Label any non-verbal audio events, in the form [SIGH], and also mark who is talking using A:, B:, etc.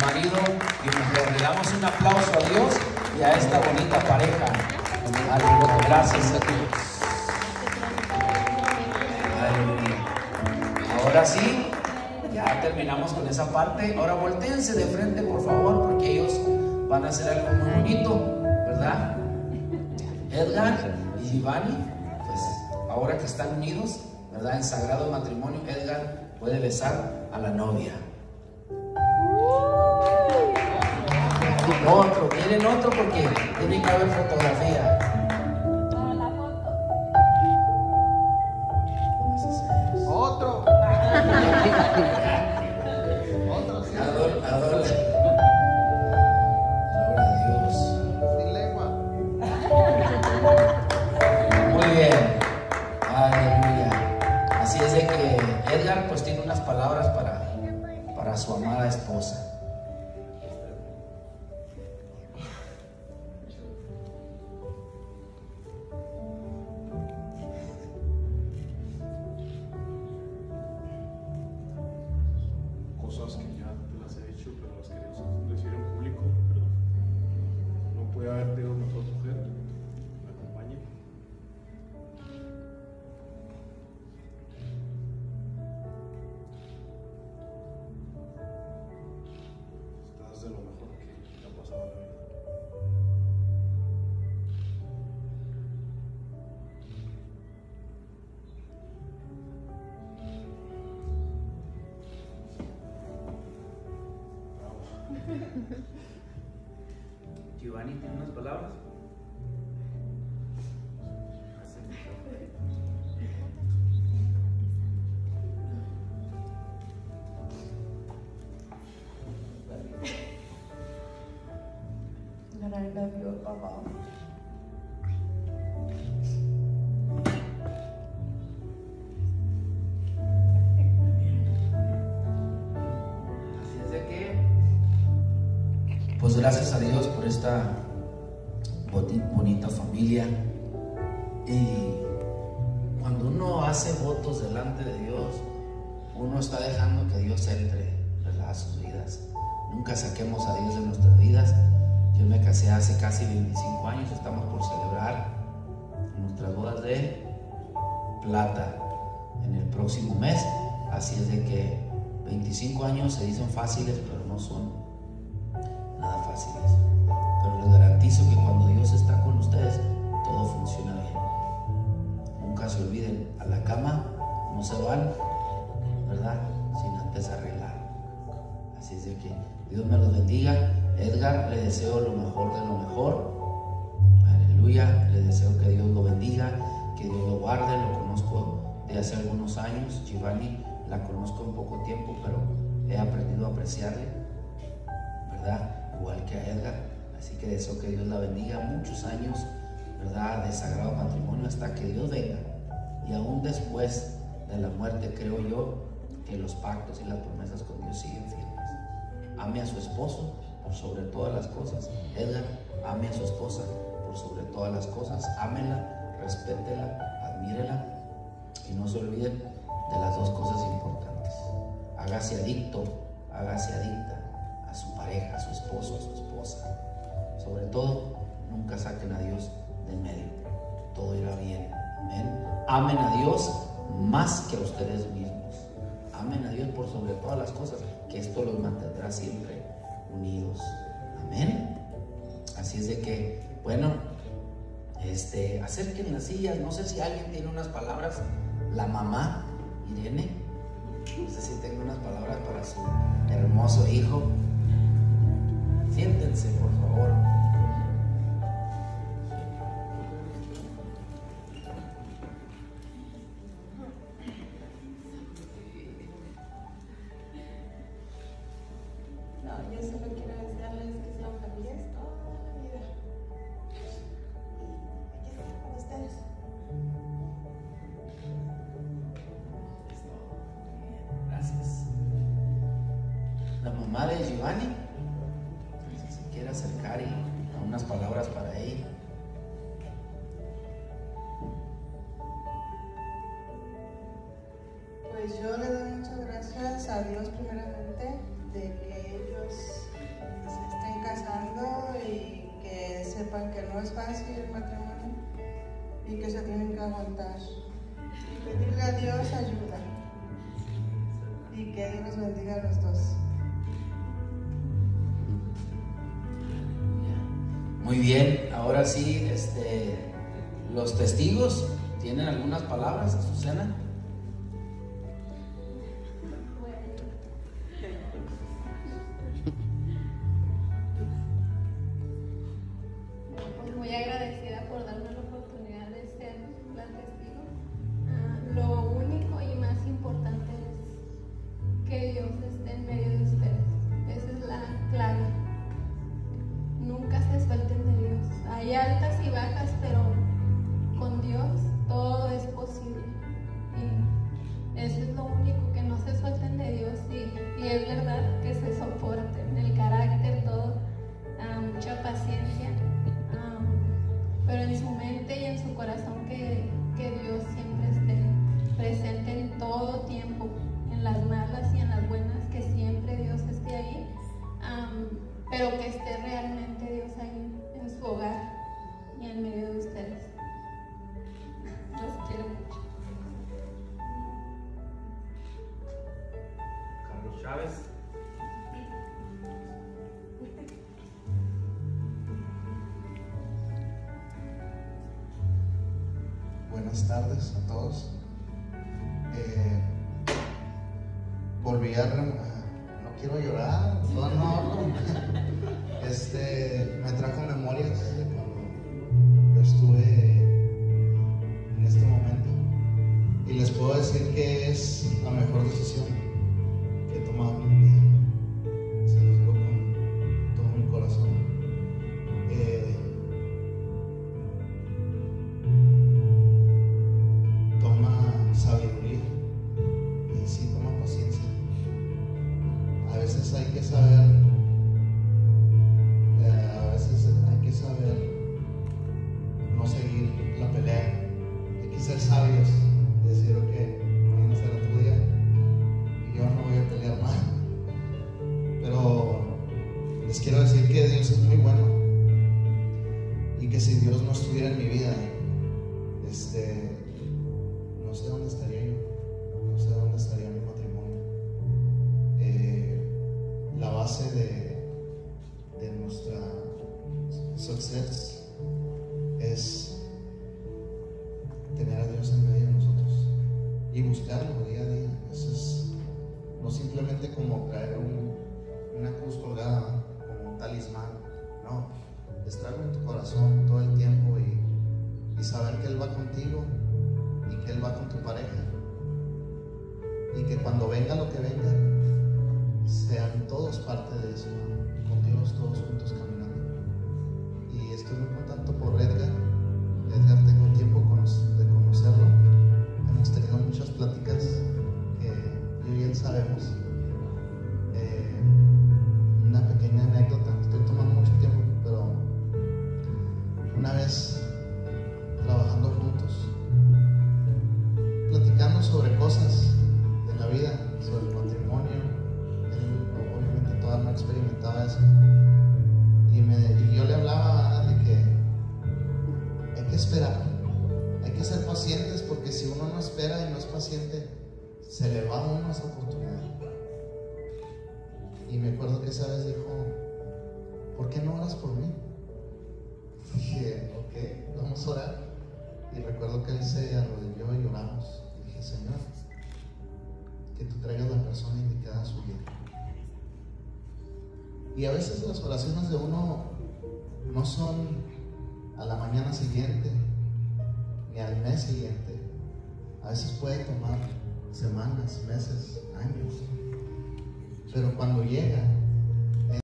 A: marido y mujer. Le damos un aplauso a Dios y a esta bonita pareja. Aleluya. Gracias a Dios. Ahora sí, ya terminamos con esa parte. Ahora volteense de frente, por favor, porque ellos van a hacer algo muy bonito, ¿verdad? Edgar y Giovanni, pues ahora que están unidos, ¿verdad? En sagrado matrimonio, Edgar puede besar a la novia. Otro, miren otro porque tiene que haber fotografía.
B: Otro.
A: Ador, ador. Gloria a Dios.
B: Sin lengua.
A: Muy bien. Aleluya. Así es de que Edgar pues tiene unas palabras para, para su amada esposa.
C: Cosas que ya te las he dicho, pero las quería decir en público, perdón. No puede haber tenido mejor mujer, me acompañe. Estás de lo mejor que ha pasado en.
A: Giovanni tiene unas palabras. Gracias a Dios por esta boni- bonita familia. Y cuando uno hace votos delante de Dios, uno está dejando que Dios entre a sus vidas. Nunca saquemos a Dios de nuestras vidas. Yo me casé hace casi 25 años, estamos por celebrar nuestras bodas de plata en el próximo mes. Así es de que 25 años se dicen fáciles, pero no son garantizo que cuando Dios está con ustedes, todo funciona bien. Nunca se olviden, a la cama no se van, ¿verdad? Sin antes arreglar. Así es de que Dios me los bendiga. Edgar, le deseo lo mejor de lo mejor. Aleluya, le deseo que Dios lo bendiga, que Dios lo guarde. Lo conozco de hace algunos años. Giovanni la conozco en poco tiempo, pero he aprendido a apreciarle, ¿verdad? Igual que a Edgar. Así que deseo que Dios la bendiga muchos años, ¿verdad? De sagrado matrimonio hasta que Dios venga. Y aún después de la muerte, creo yo que los pactos y las promesas con Dios siguen firmes. Ame a su esposo por sobre todas las cosas. Edgar, ame a su esposa por sobre todas las cosas. Ámela, respétela, admírela y no se olviden de las dos cosas importantes. Hágase adicto, hágase adicta a su pareja, a su esposo, a su esposa. Sobre todo, nunca saquen a Dios del medio. Todo irá bien. Amén. Amen a Dios más que a ustedes mismos. Amen a Dios por sobre todas las cosas, que esto los mantendrá siempre unidos. Amén. Así es de que, bueno, este, acerquen las sillas. No sé si alguien tiene unas palabras. La mamá, Irene, no sé si tengo unas palabras para su hermoso hijo. Siéntense, por favor.
D: No, yo solo quiero desearles que sean felices toda la vida. Y aquí están con ustedes.
A: Gracias. La mamá de Giovanni, acercar y a unas palabras para ella.
D: Pues yo le doy muchas gracias a Dios primeramente de que ellos se estén casando y que sepan que
E: no es fácil el matrimonio y que se tienen que aguantar. Y pedirle a Dios ayuda y que Dios los bendiga a los dos.
D: Muy bien, ahora sí, este, los testigos tienen algunas palabras, Susana.
F: Pero que esté realmente Dios ahí en su hogar y en medio de ustedes. Los quiero mucho.
A: Carlos Chávez.
B: Buenas tardes a todos. Eh, volví a, quiero llorar, no, no. [LAUGHS] Este, me trajo memorias si Dios no estuviera en mi vida, este, no sé dónde estaría yo, no sé dónde estaría mi matrimonio. Eh, la base de, de nuestra success es tener a Dios en medio de nosotros y buscarlo día a día. Eso es no simplemente como traer un- una cruz colgada y que Él va con tu pareja. Y que cuando venga lo que venga, sean todos parte de eso, con Dios todos juntos caminando. Y estoy muy contento por Este, se le va a dar más oportunidad. Y me acuerdo que esa vez dijo, ¿por qué no oras por mí? Dije, ok, vamos a orar. Y recuerdo que él se arrodilló y oramos. Y dije, Señor, que tú traigas la persona indicada a su vida. Y a veces las oraciones de uno no son a la mañana siguiente, ni al mes siguiente, a veces puede tomar semanas, meses, años. Pero cuando llega,